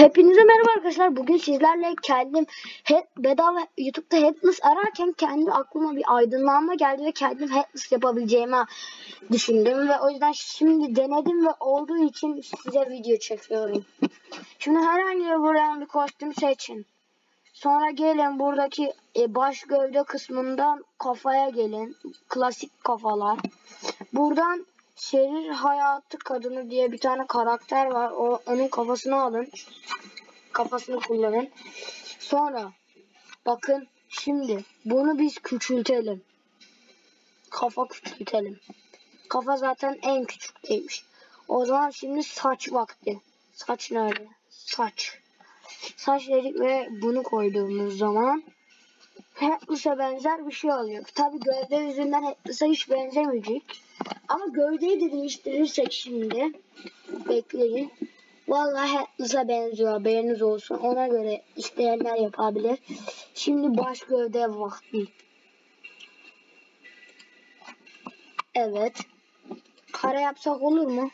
Hepinize merhaba arkadaşlar. Bugün sizlerle kendim he, bedava YouTube'da headless ararken kendi aklıma bir aydınlanma geldi ve kendim headless yapabileceğimi düşündüm ve o yüzden şimdi denedim ve olduğu için size video çekiyorum. Şimdi herhangi bir buradan bir kostüm seçin. Sonra gelin buradaki e, baş gövde kısmından kafaya gelin. Klasik kafalar. Buradan Şehir Hayatı Kadını diye bir tane karakter var. O onun kafasını alın. Kafasını kullanın. Sonra bakın şimdi bunu biz küçültelim. Kafa küçültelim. Kafa zaten en küçükteymiş. O zaman şimdi saç vakti. Saç nerede? Saç. Saç dedik ve bunu koyduğumuz zaman Headless'a benzer bir şey oluyor. Tabi gövde yüzünden Headless'a hiç benzemeyecek. Ama gövdeyi de değiştirirsek şimdi bekleyin. Vallahi Headless'a benziyor haberiniz olsun. Ona göre isteyenler yapabilir. Şimdi baş gövde vakti. Evet. Kare yapsak olur mu?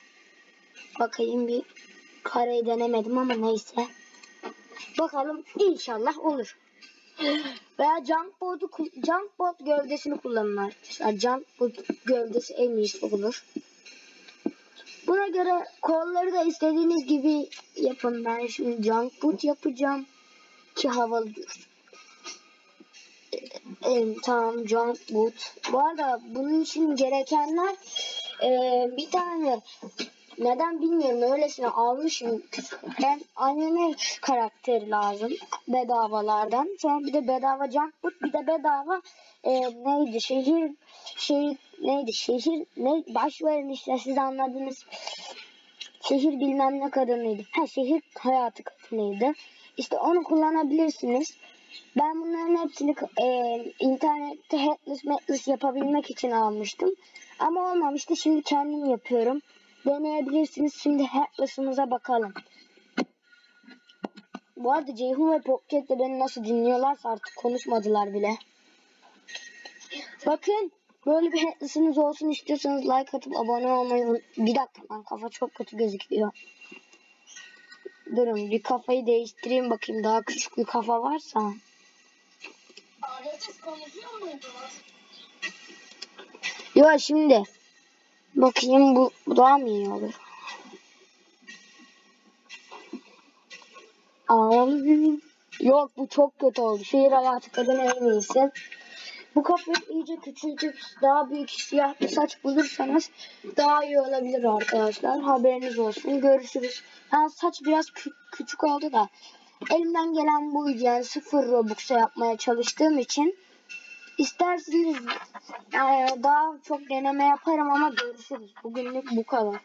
Bakayım bir kareyi denemedim ama neyse. Bakalım inşallah olur. Veya jump board'u jump board gövdesini kullanın arkadaşlar. Jump board gövdesi en iyisi olur. Buna göre kolları da istediğiniz gibi yapın. Ben şimdi jump boot yapacağım ki havalı dursun. Ee, tamam jump boot. Bu arada bunun için gerekenler e, bir tane neden bilmiyorum öylesine almışım. Ben anneme karakteri lazım bedavalardan. Sonra bir de bedava Junkboot bir de bedava e, neydi şehir şehir neydi şehir ne baş verin işte siz anladınız. Şehir bilmem ne kadınıydı. Ha şehir hayatı kadınıydı. İşte onu kullanabilirsiniz. Ben bunların hepsini e, internette headless metless yapabilmek için almıştım. Ama olmamıştı. Şimdi kendim yapıyorum deneyebilirsiniz. Şimdi Heartless'ımıza bakalım. Bu arada Ceyhun ve Pocket de beni nasıl dinliyorlarsa artık konuşmadılar bile. Bakın böyle bir Heartless'ınız olsun istiyorsanız like atıp abone olmayı Bir dakika lan kafa çok kötü gözüküyor. Durun bir kafayı değiştireyim bakayım daha küçük bir kafa varsa. Yok şimdi Bakayım bu, daha mı iyi olur? Ağlayayım. Yok bu çok kötü oldu. Şehir hayatı kadın en iyisi. Bu kafayı iyice küçültüp daha büyük siyah bir saç bulursanız daha iyi olabilir arkadaşlar. Haberiniz olsun. Görüşürüz. Yani saç biraz kü küçük oldu da elimden gelen buydu. Yani sıfır Robux'a yapmaya çalıştığım için İsterseniz daha çok deneme yaparım ama görüşürüz. Bugünlük bu kadar.